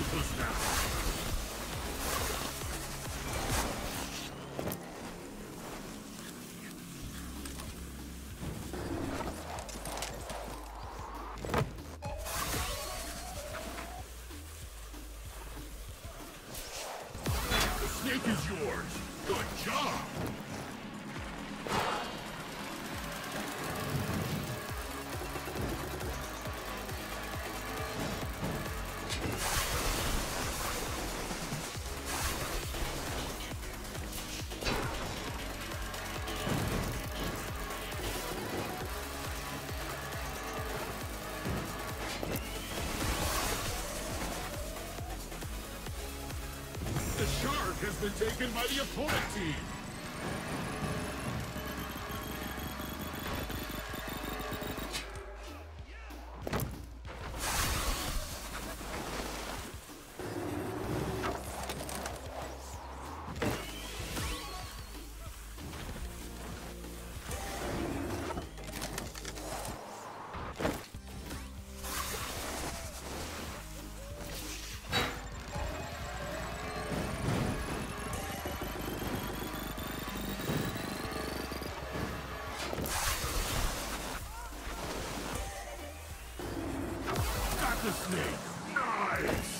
octopus now! Shark has been taken by the opponent team! Snake! Nice!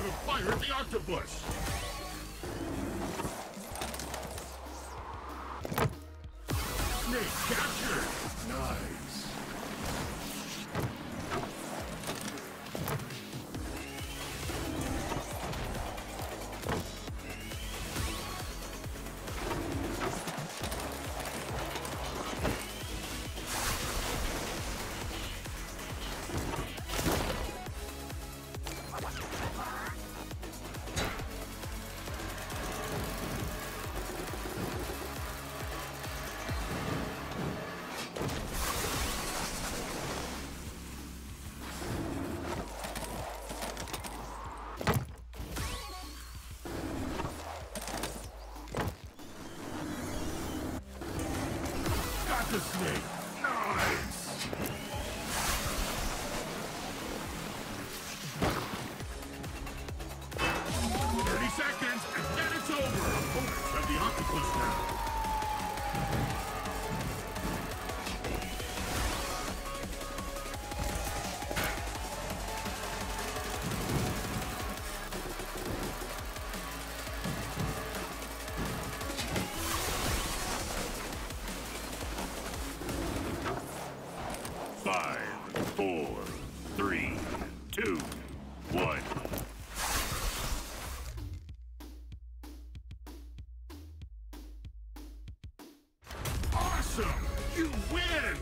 Opponents have acquired the octopus! The snake! Awesome! You win!